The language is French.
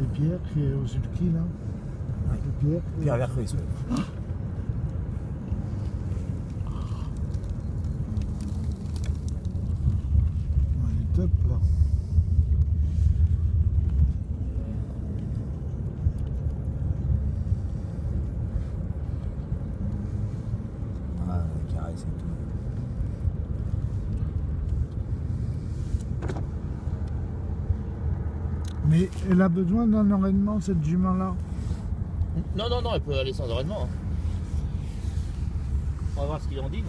C'est Pierre qui est au sulky là. Pierre. Pierre Vercruz, ouais. Ouais, il est top là. Ah, carré, c'est tout. Mais elle a besoin d'un enraînement cette jument là. Non, non, non, elle peut aller sans enraînement. hein. On va voir ce qu'il en dit.